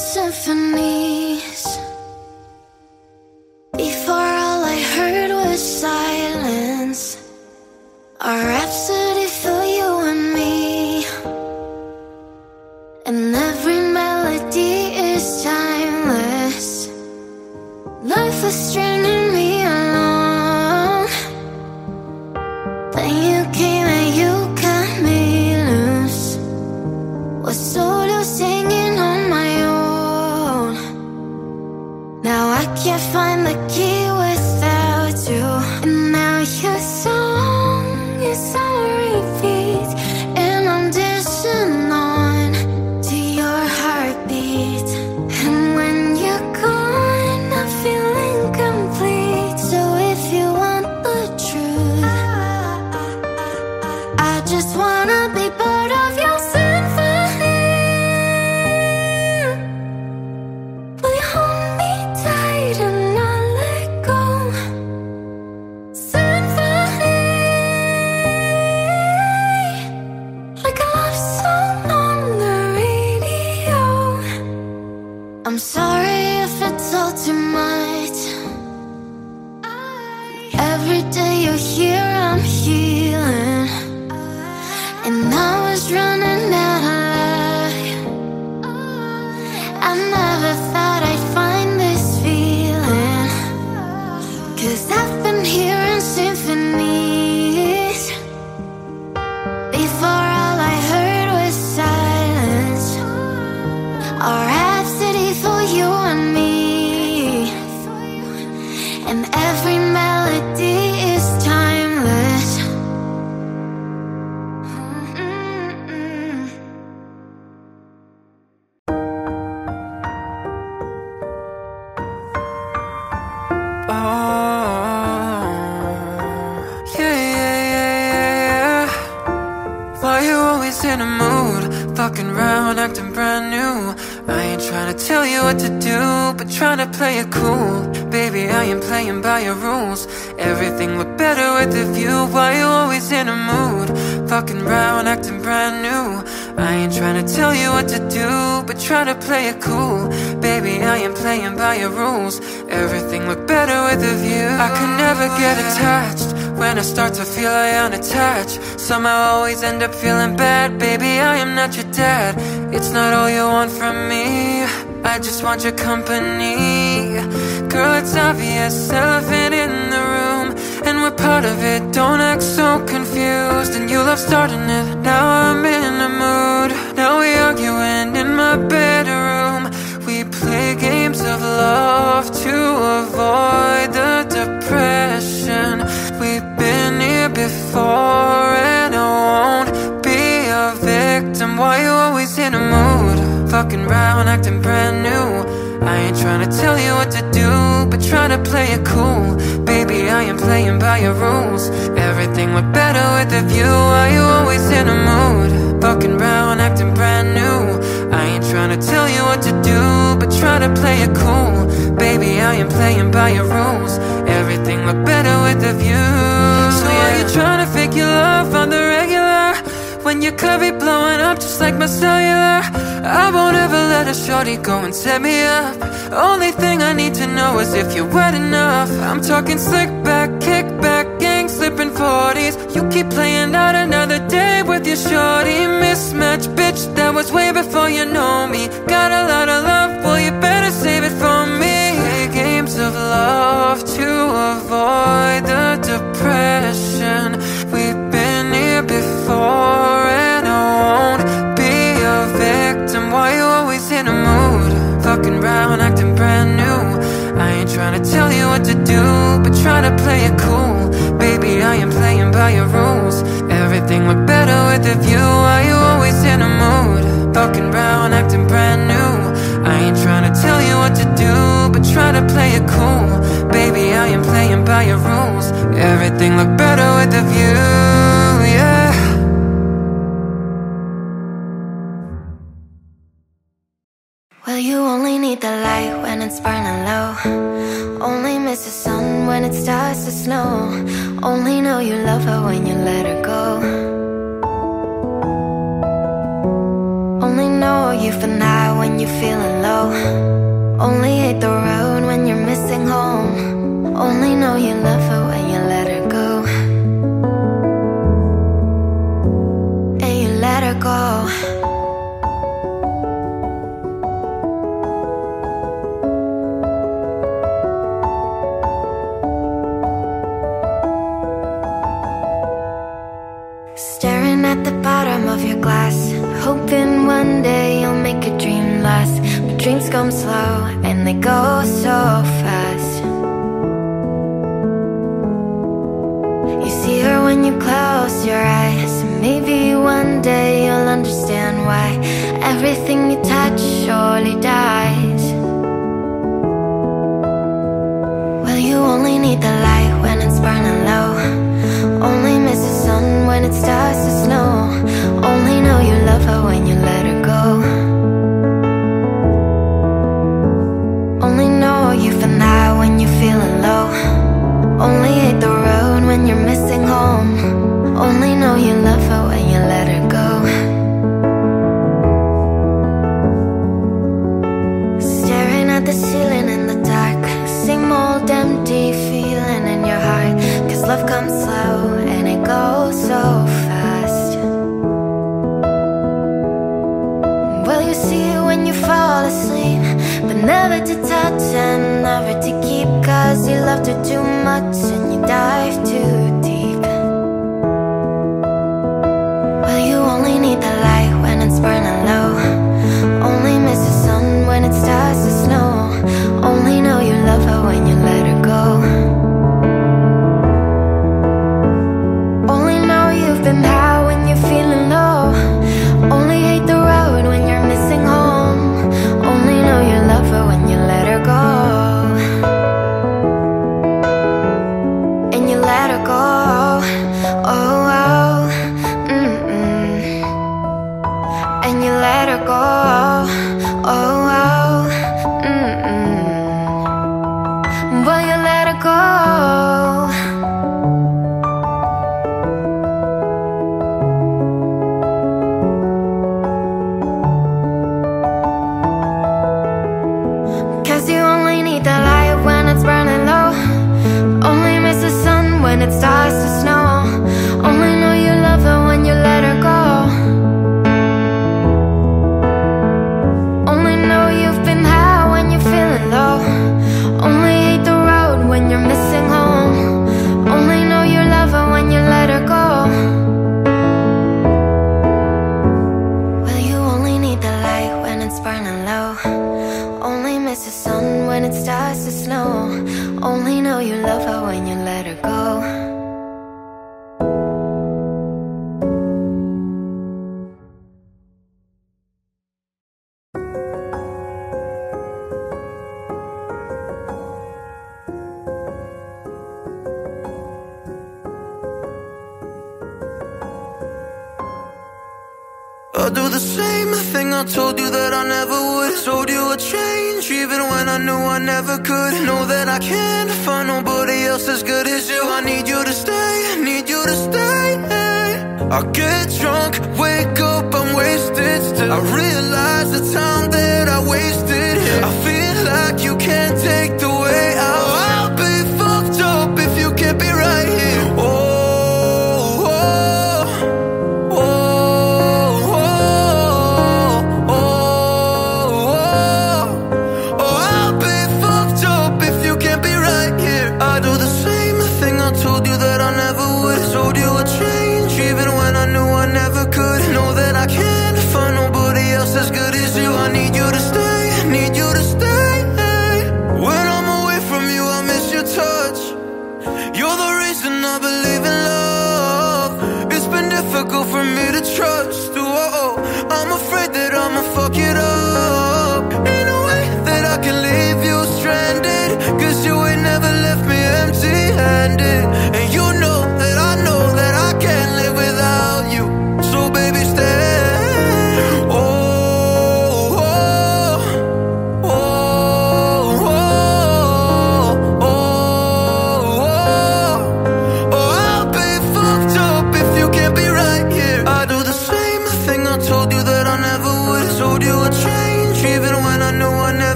symphonies. What to do, but trying to play it cool. Baby, I am playing by your rules. Everything look better with the view. Why you always in a mood? Fucking round, acting brand new. I ain't trying to tell you what to do, but try to play it cool. Baby, I am playing by your rules. Everything look better with a view. I could never get attached. When I start to feel I am unattached, somehow I always end up feeling bad. Baby, I am not your dad. It's not all you want from me. I just want your company. Girl, it's obvious, elephant in the room. And we're part of it, don't act so confused And you love starting it, now I'm in the mood Now we arguing in my bedroom We play games of love to avoid the depression We've been here before and I won't be a victim Why you always in a mood? Fucking round, acting brand new I ain't trying to tell you what to do, but try to play it cool. Baby, I am playing by your rules. Everything look better with a view. Why you always in a mood? Fucking round, acting brand new. I ain't trying to tell you what to do, but try to play it cool. Baby, I am playing by your rules. Everything look better with a view. So are you trying When your could be blowing up just like my cellular. I won't ever let a shorty go and set me up. Only thing I need to know is if you're wet enough. I'm talking slick back, kick back, gang slipping 40s You keep playing out another day with your shorty. Mismatch, bitch, that was way before you know me. Got a lot of love, well you better save it for a view Why you always in a mood? Fucking round, acting brand new. I ain't trying to tell you what to do But try to play it cool. Baby, I am playing by your rules. Everything look better with a view, I do the same thing I told you that I never would. Told you I'd change even when I knew I never could. Know that I can't find nobody else as good as you. I need you to stay, need you to stay. I get drunk, wake up, I'm wasted. Still I realize the time that I wasted. I feel like you can't take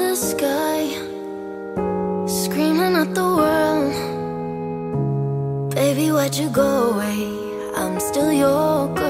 the sky, screaming at the world. Baby, why'd you go away? I'm still your girl.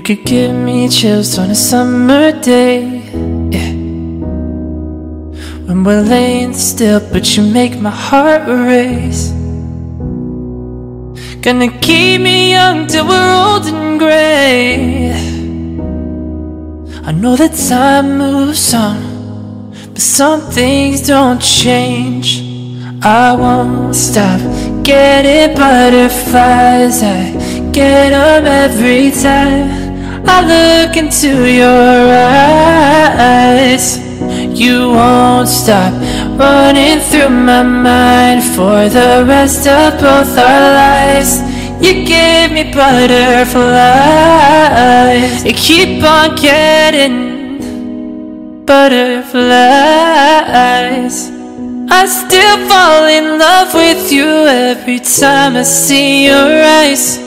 You could give me chills on a summer day. Yeah. When we're laying still, but you make my heart race. Gonna keep me young till we're old and gray. I know that time moves on, but some things don't change. I won't stop getting butterflies. I get them every time I look into your eyes. You won't stop running through my mind for the rest of both our lives. You give me butterflies. You keep on getting butterflies. I still fall in love with you every time I see your eyes.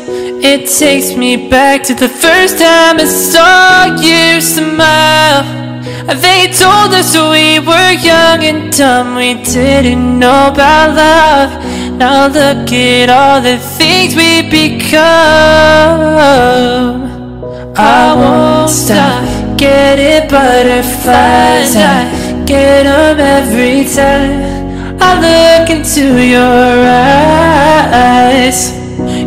It takes me back to the first time I saw you smile. They told us we were young and dumb, we didn't know about love. Now look at all the things we've become. I won't stop getting butterflies. I get them every time I look into your eyes.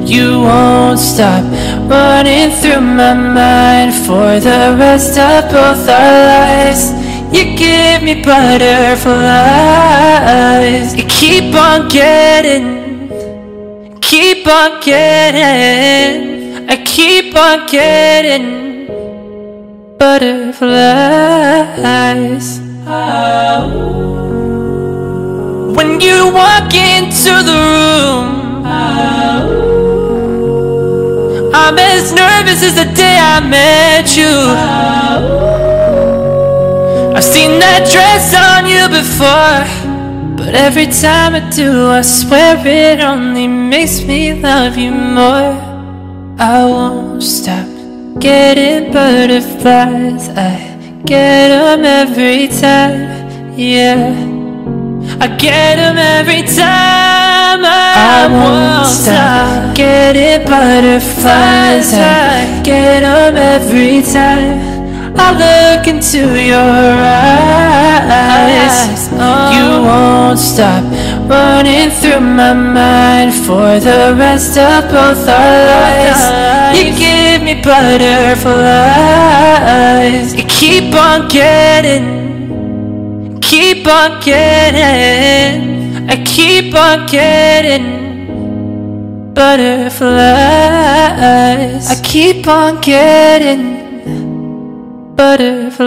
You won't stop running through my mind for the rest of both our lives. You give me butterflies. You keep on getting, keep on getting. I keep on getting butterflies. When you walk into the room. I'm as nervous as the day I met you. I've seen that dress on you before, but every time I do, I swear it only makes me love you more. I won't stop getting butterflies, I get them every time, yeah. I get them every time I, I won't stop Get it butterflies. I get them every time I look into your eyes. Oh. You won't stop running through my mind for the rest of both our lives. You give me butterflies. You keep on getting keep on getting, I keep on getting butterflies. I keep on getting butterflies.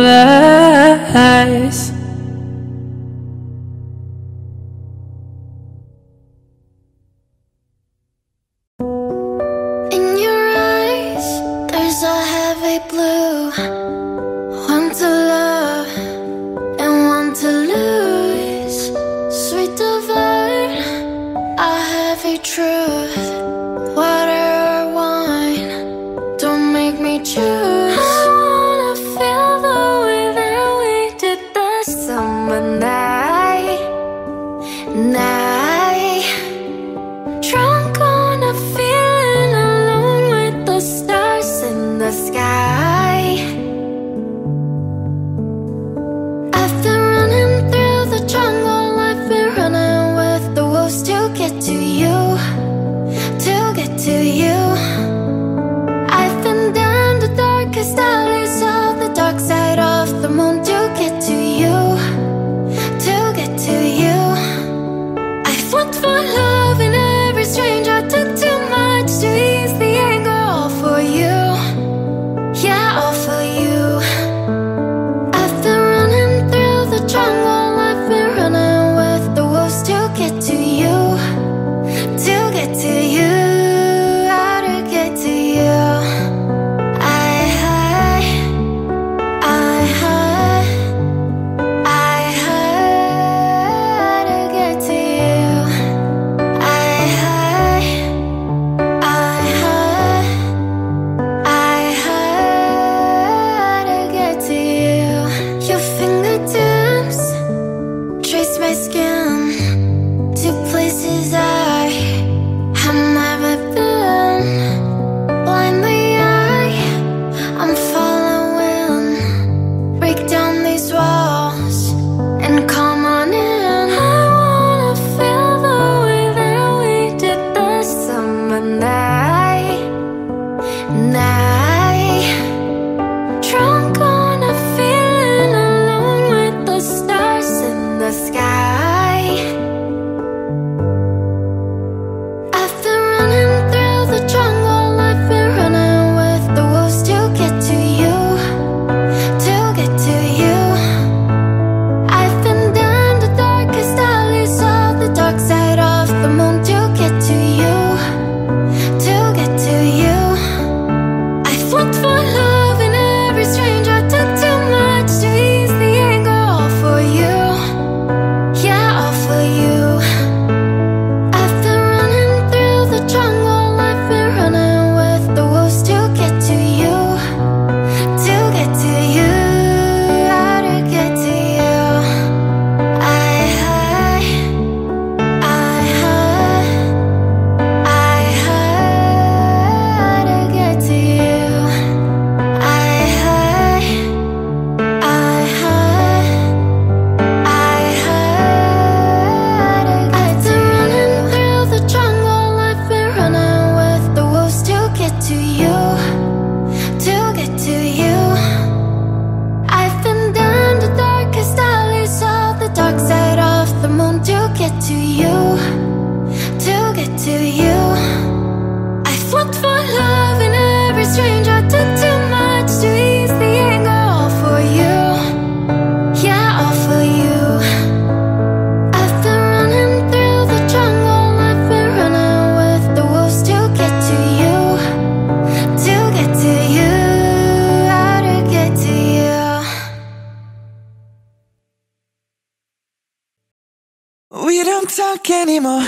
Anymore.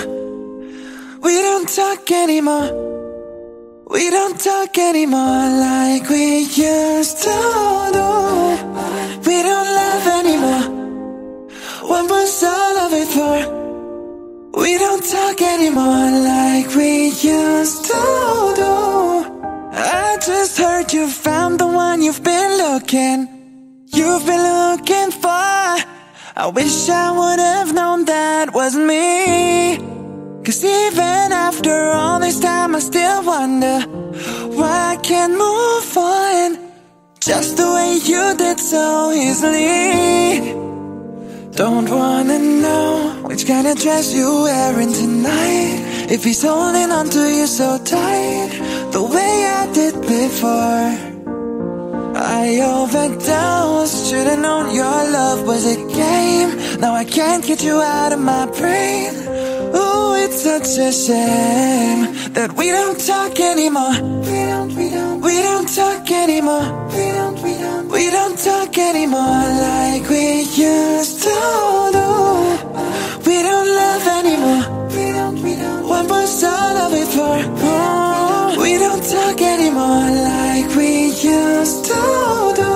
We don't talk anymore. We don't talk anymore like we used to do. We don't laugh anymore. What was all of it for? We don't talk anymore like we used to do. I just heard you found the one you've been looking. You've been looking for. I wish I would have known that wasn't me. Cause even after all this time, I still wonder why I can't move on. Just the way you did so easily. Don't wanna know which kind of dress you wearing tonight. If he's holding on to you so tight, the way I did before. I overdosed, should've known your love was a game. Now I can't get you out of my brain. Ooh, it's such a shame that we don't talk anymore. We don't, we don't, we don't talk anymore. We don't, we don't, we don't talk anymore like we used to do. We don't love anymore. We don't, we don't. What was all of it for? Oh, don't talk anymore like we used to do.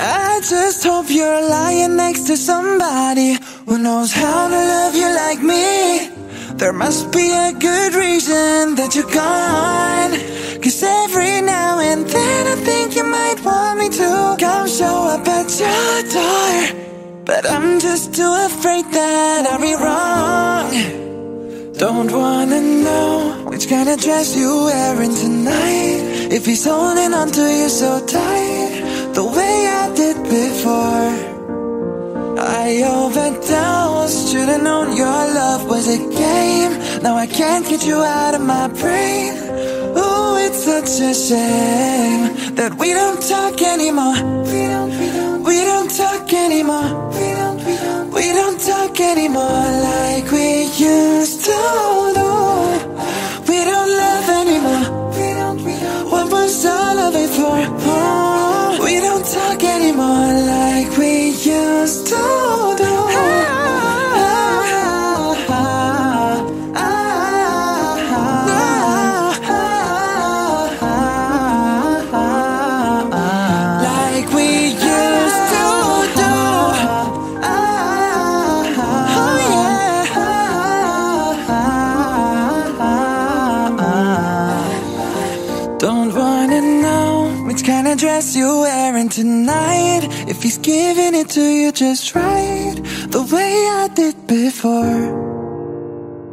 I just hope you're lying next to somebody who knows how to love you like me. There must be a good reason that you're gone. Cause every now and then I think you might want me to come show up at your door. But I'm just too afraid that I'll be wrong. Don't wanna know which kind of dress you wearing. If he's holding on to you so tight, the way I did before. I overdosed, should've known your love was a game. Now I can't get you out of my brain. Ooh, it's such a shame that we don't talk anymore. We don't, we don't, we don't talk anymore. We don't, we don't, we don't talk anymore like we used to tonight. If he's giving it to you just right, the way I did before.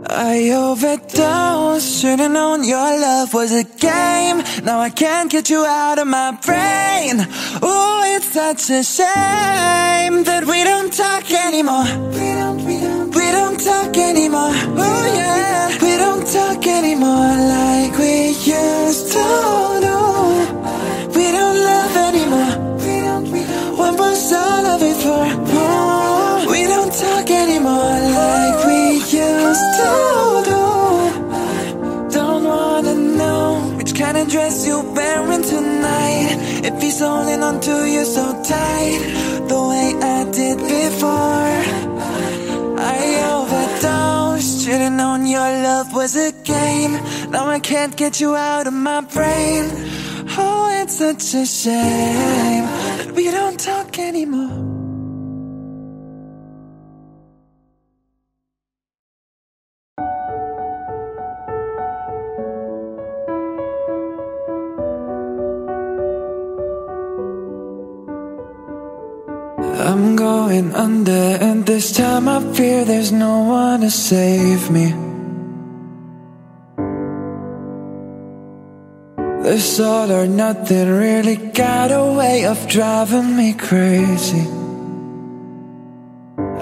I overdosed, should've known your love was a game. Now I can't get you out of my brain. Oh, it's such a shame that we don't talk anymore. We don't, we don't, we don't talk anymore. Oh yeah, we don't talk anymore like we used to do. We don't talk anymore like we used to do. Don't wanna know which kind of dress you're wearing tonight. If he's holding on to you so tight, the way I did before. I overdosed, should've known your love was a game. Now I can't get you out of my brain. Oh, it's such a shame that we don't talk anymore. I'm going under, and this time I fear there's no one to save me. This all or nothing really got a way of driving me crazy.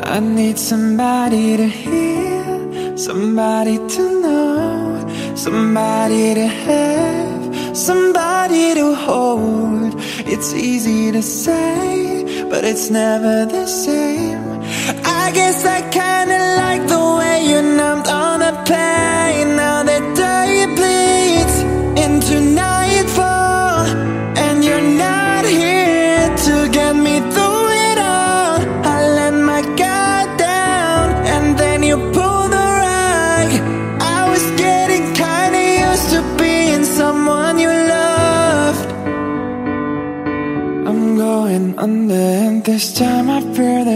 I need somebody to hear, somebody to know, somebody to have, somebody to hold. It's easy to say, but it's never the same. I guess I kinda like the way you numbed on the pain.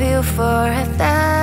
you for a thousand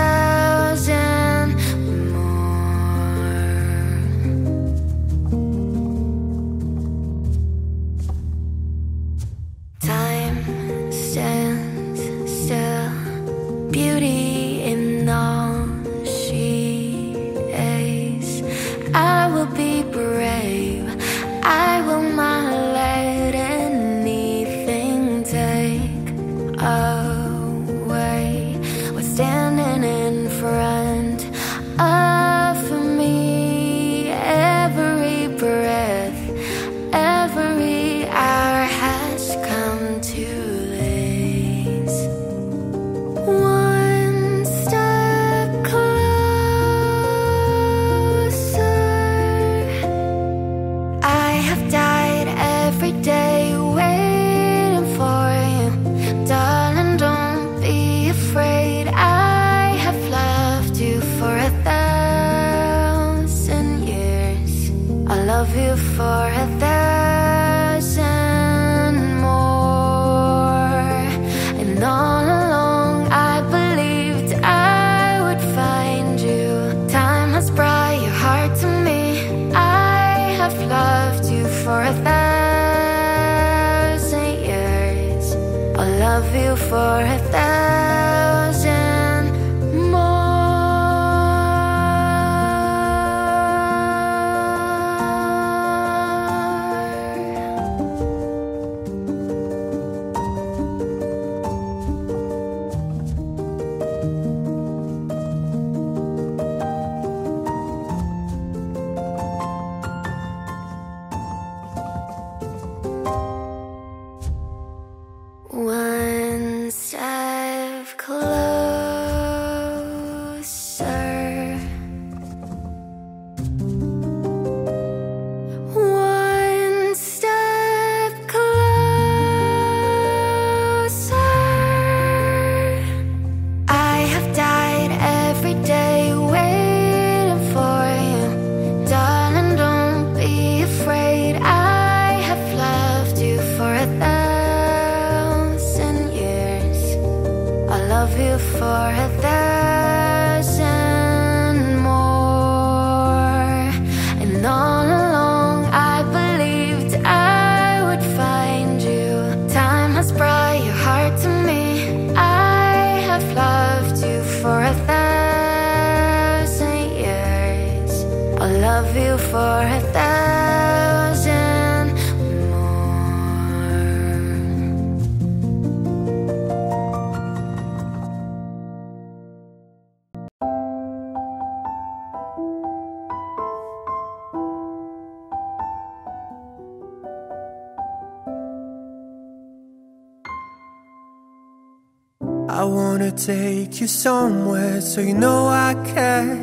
take you somewhere so you know I care.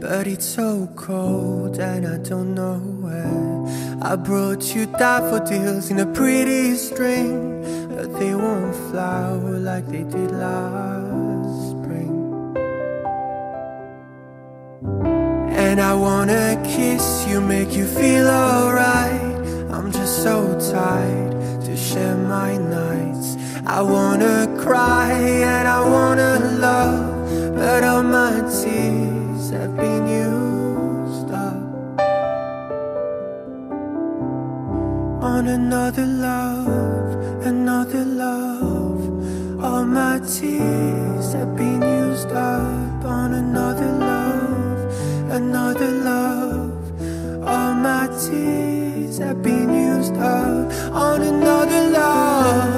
But it's so cold and I don't know where. I brought you daffodils in a pretty string, but they won't flower like they did last spring. And I wanna kiss you, make you feel alright. I'm just so tired to share my nights. I wanna cry and I wanna All my tears have been used up on another love, another love. All my tears have been used up on another love,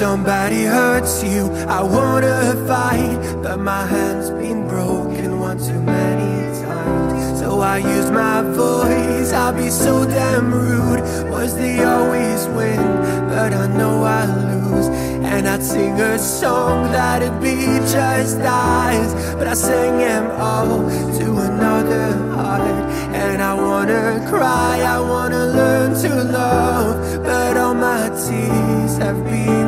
somebody hurts you, I wanna fight. But my hand's been broken one too many times. So I use my voice, I'll be so damn rude. Was they always win, but I know I lose. And I'd sing a song that'd be just eyes. But I sing them all to another heart. And I wanna cry, I wanna learn to love. But all my tears have been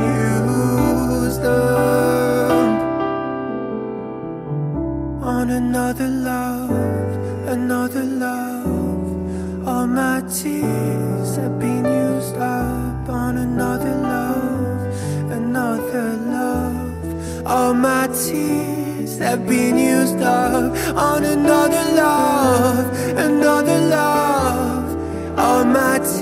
another love, another love. All my tears have been used up on another love, another love. All my tears have been used up on another love, another love. All my tears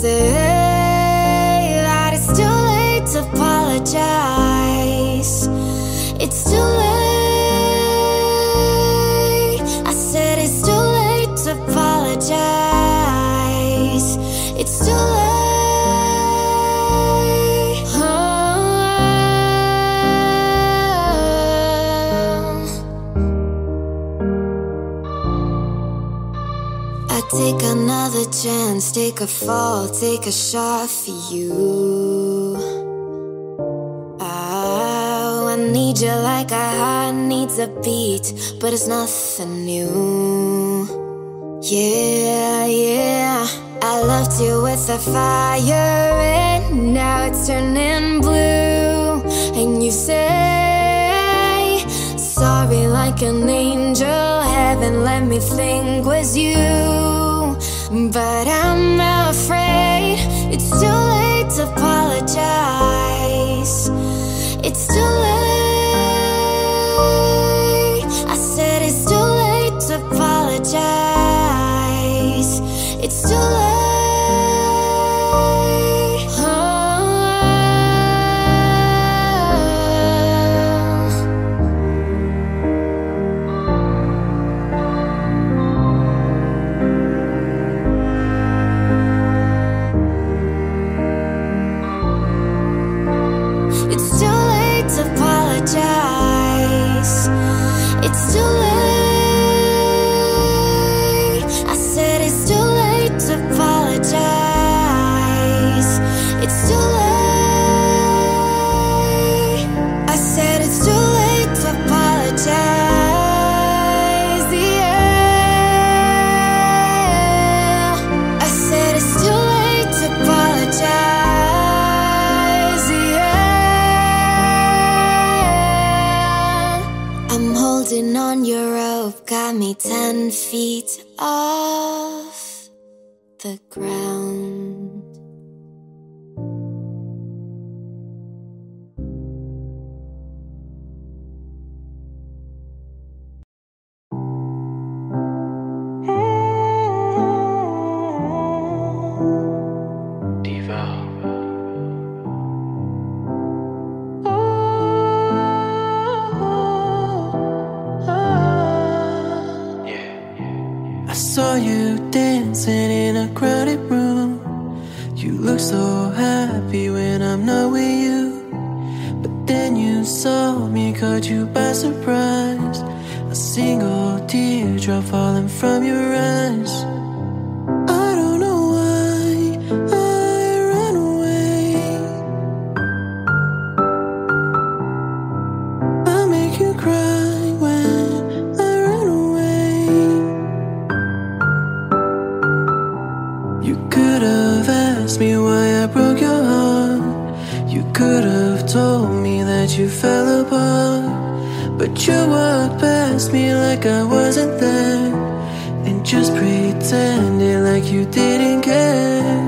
say that it's too late to apologize. It's too late. Take another chance, take a fall, take a shot for you. Oh, I need you like a heart needs a beat, but it's nothing new. Yeah, yeah. I loved you with a fire, and now it's turning blue. And you say, Sorry, like an angel, heaven let me think was you. But I'm afraid it's too late to apologize. It's too late. above. But you walked past me like I wasn't there. And just pretended like you didn't care.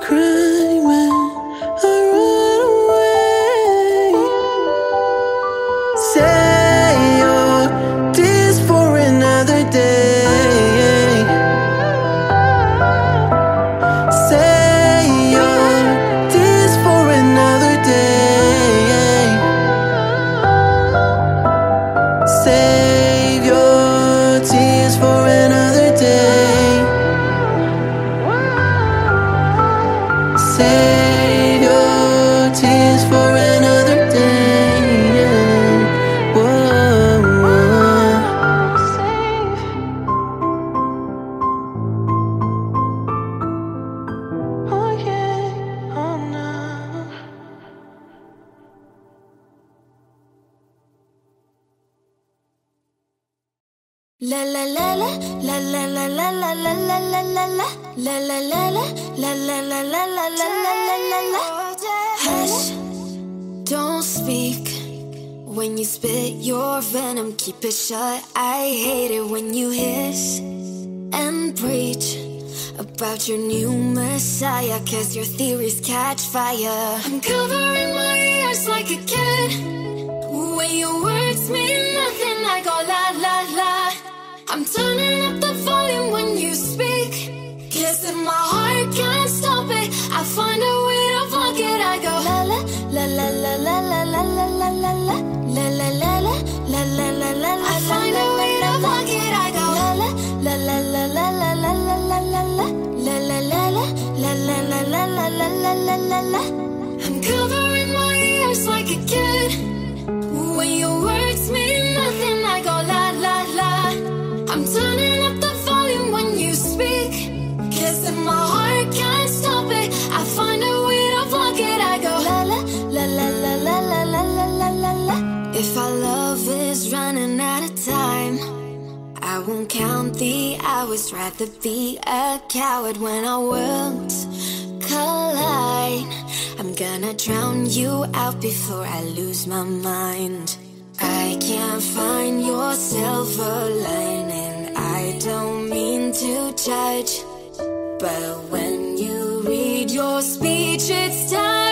crying your theory. won't count the hours, rather be a coward when our worlds collide. I'm gonna drown you out before I lose my mind. I can't find your silver lining. I don't mean to judge, but when you read your speech, it's time.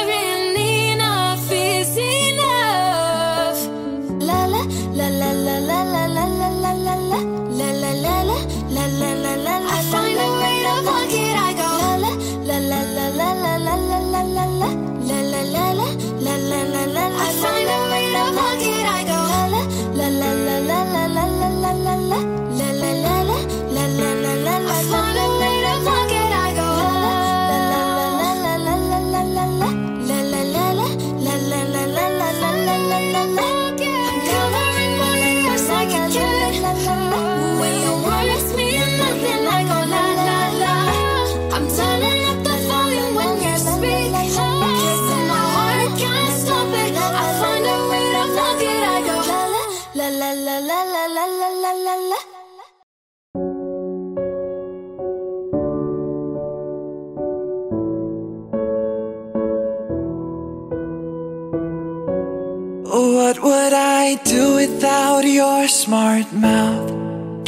your smart mouth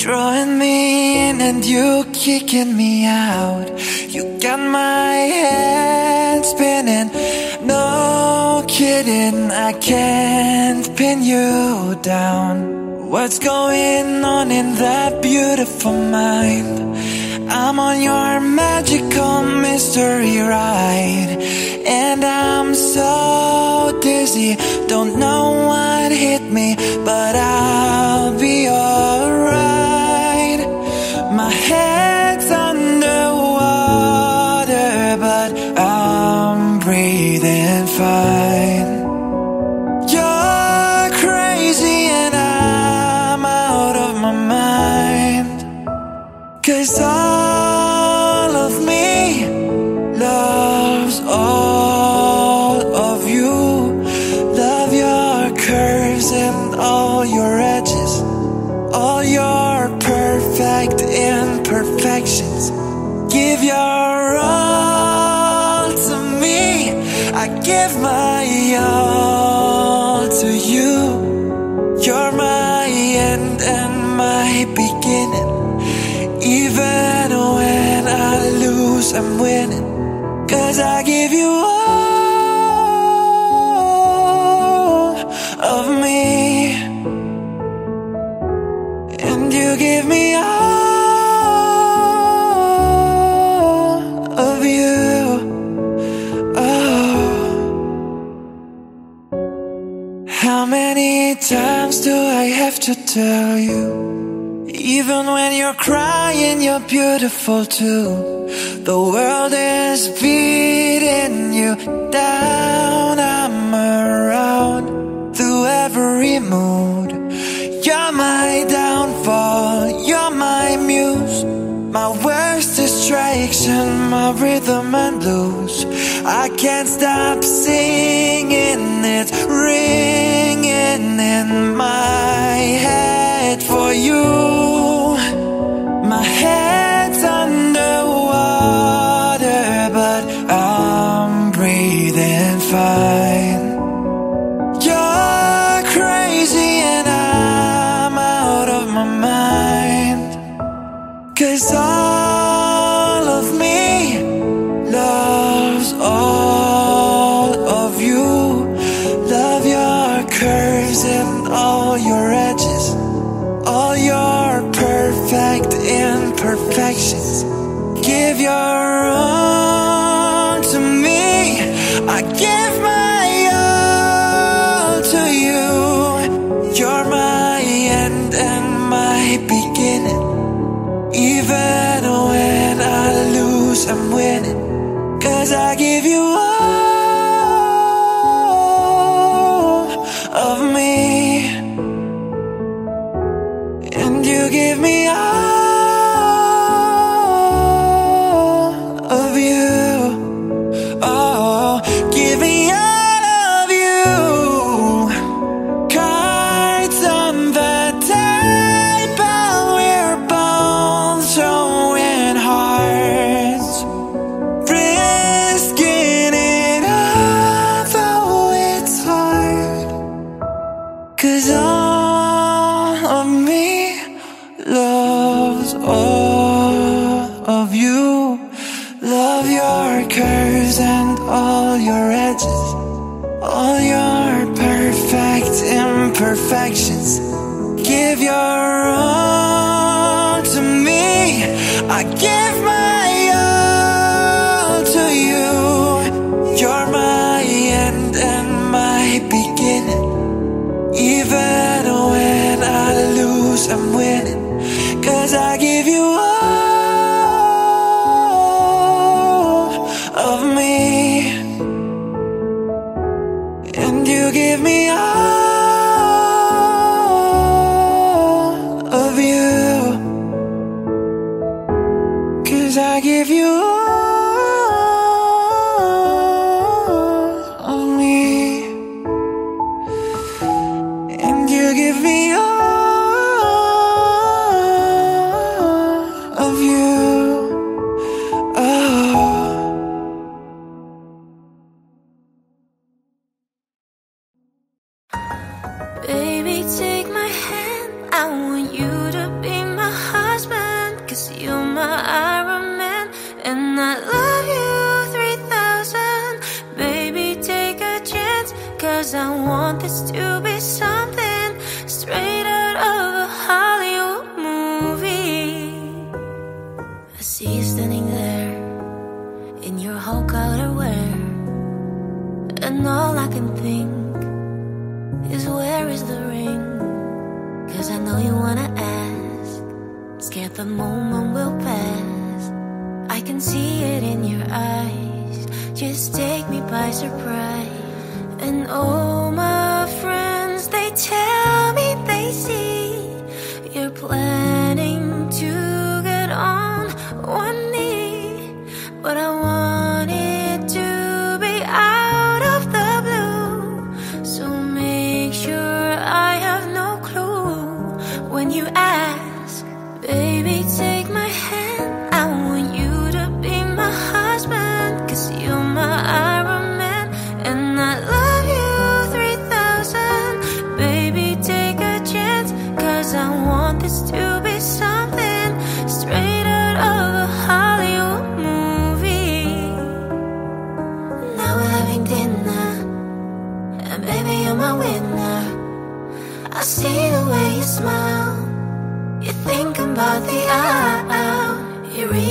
Drawing me in and you kicking me out. You got my head spinning. No kidding, I can't pin you down. What's going on in that beautiful mind? I'm on your magical mystery ride, and I'm so dizzy, don't know what hit me, but I. tell you Even when you're crying, you're beautiful too. The world is beating you down. I'm around through every mood. You're my downfall, you're my muse My worst distraction, my rhythm and blues. I can't stop singing, it. for you. My head's underwater But I'm breathing fine. You're crazy and I'm out of my mind. Cause I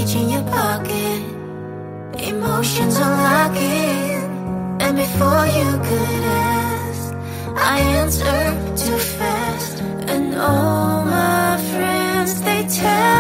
in your pocket. Emotions are unlocking And before you could ask I answered too fast. And all my friends, they tell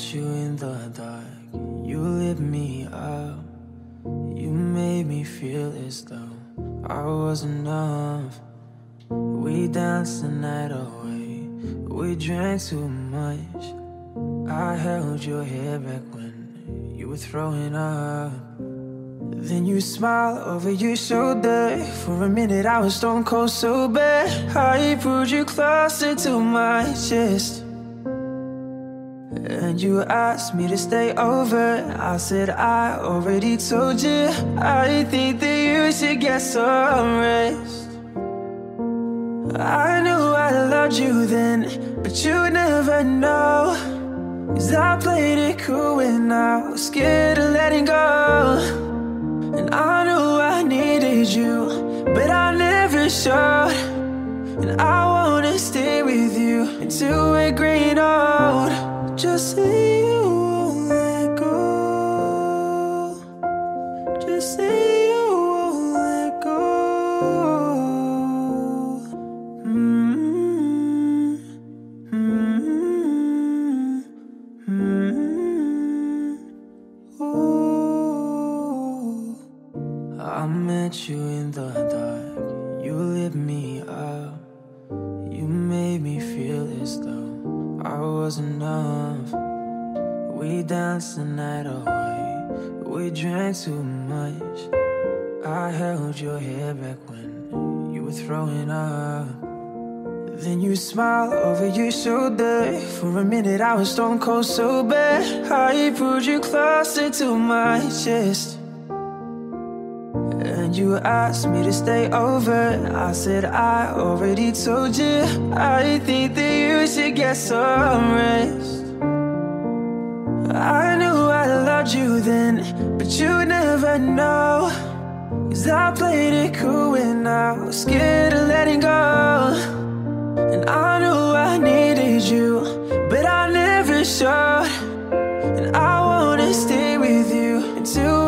You in the dark, you lit me up. You made me feel as though I was enough. We danced the night away, we drank too much. I held your hair back when you were throwing up. Then you smiled over your shoulder. For a minute, I was stone cold sober. I pulled you closer to my chest. And you asked me to stay over. I said, I already told you. I think that you should get some rest. I knew I loved you then, but you never know. Cause I played it cool and I was scared of letting go. And I knew I needed you, but I never showed. And I wanna stay with you until we're green old. Just say you For a minute, I was stone cold sober. I pulled you closer to my chest. And you asked me to stay over. I said, I already told you. I think that you should get some rest. I knew I loved you then, but you never know. Cause I played it cool and I was scared of letting go. And I knew I needed you, but I never showed. And I wanna stay with you until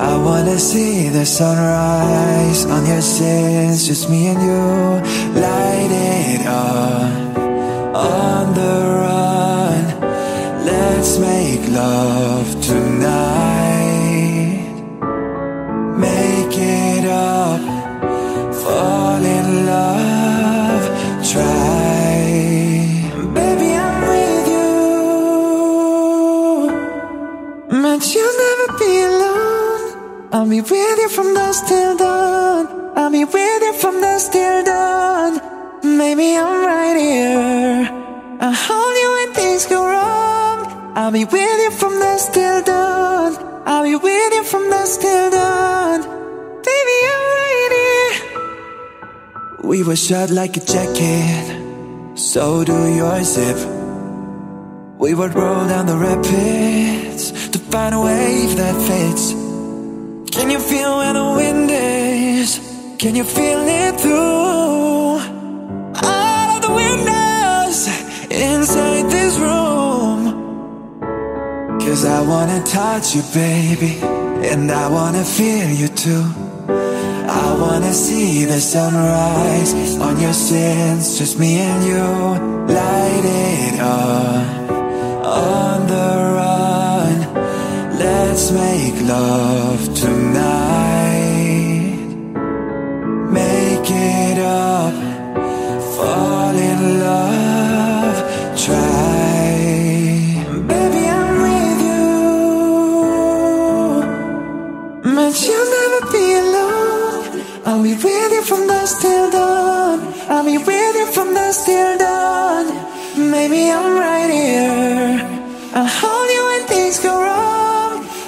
I wanna see the sunrise on your sins, just me and you. Light it up on the run. Let's make love tonight. Make it up, fall in love, try. Baby, I'm with you, but you'll never be alone. I'll be with you from dusk till dawn. I'll be with you from dusk till dawn. Maybe I'm right here. I'll hold you when things go wrong. I'll be with you from dusk till dawn. I'll be with you from dusk till dawn. Baby, I'm right here. We were shot like a jacket. So do your zip. We would roll down the rapids to find a wave that fits. Can you feel where the wind is? Can you feel it through all of the windows inside this room? Cause I wanna touch you, baby, and I wanna feel you too. I wanna see the sunrise on your sins, just me and you. Light it up on the. Let's make love tonight. Make it up, fall in love,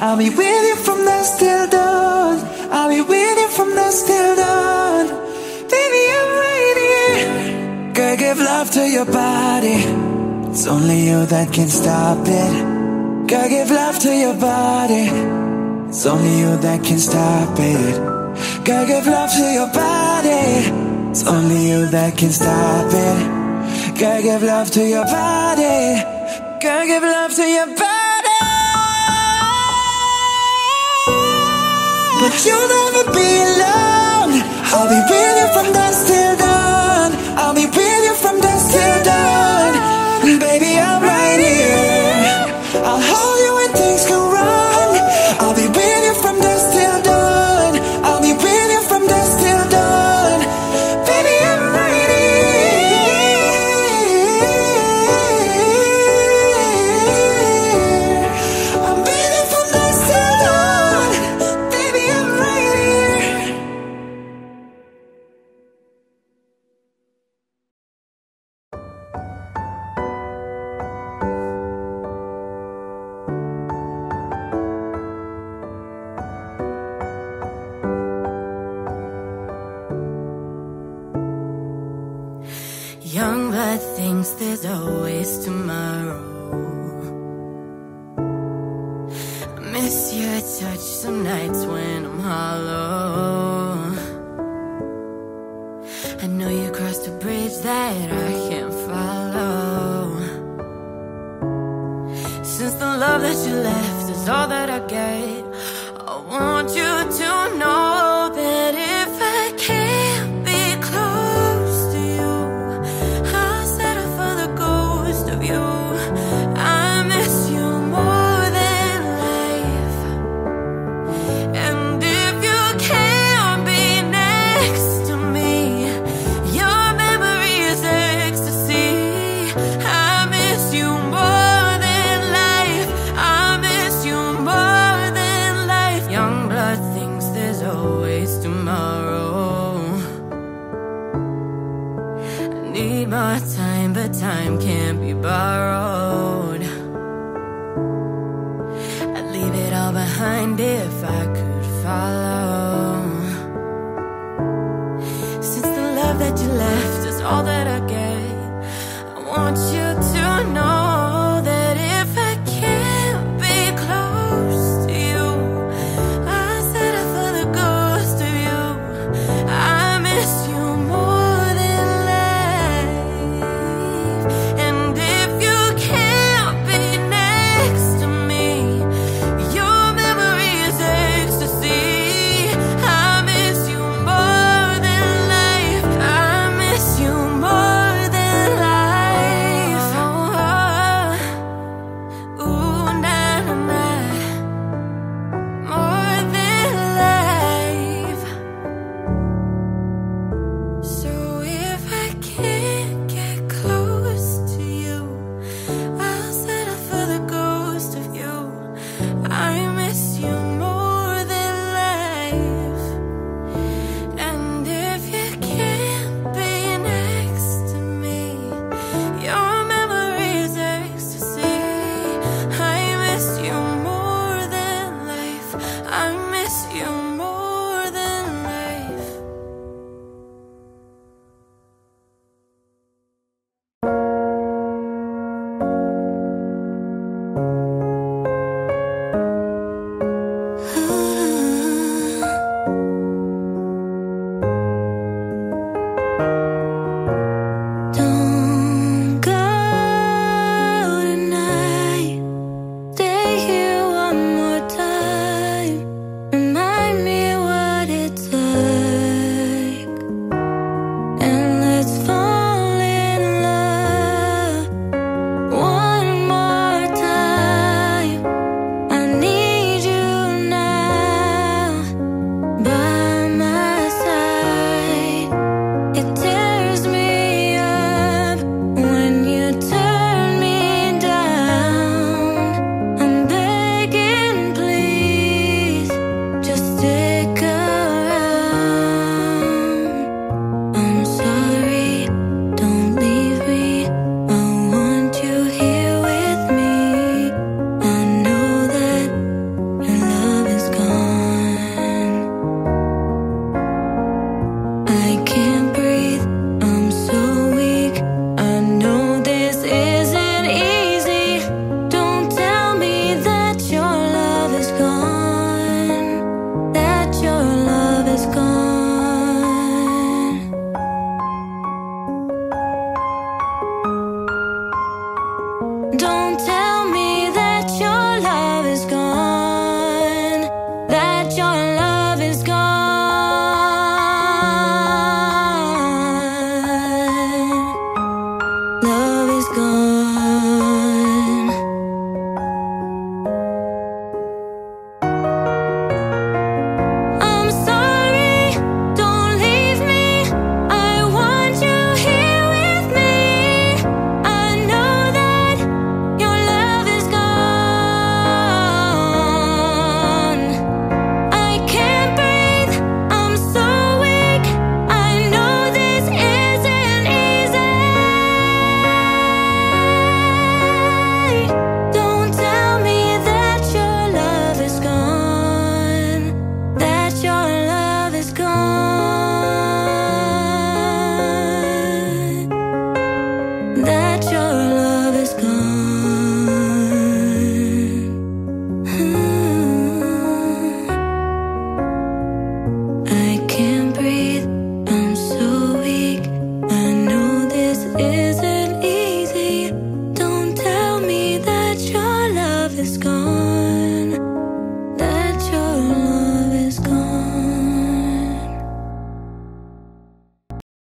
I'll be with you from dusk till dawn. I'll be with you from dusk till dawn. Baby, I'm right here. Girl, give love to your body. It's only you that can stop it. Girl, give love to your body. It's only you that can stop it. Girl, give love to your body. It's only you that can stop it. Girl, give love to your body. Girl, give love to your body. You'll never be alone. I'll be with you from dusk till dawn. I'll be with you from dusk till dawn. Baby, I'm right here. I'll hold you when things go wrong.